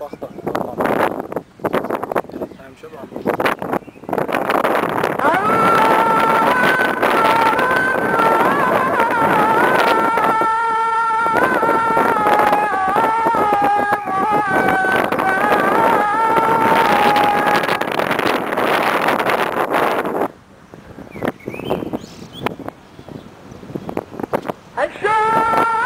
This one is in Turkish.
Bax da. Həmişə bax. Let's!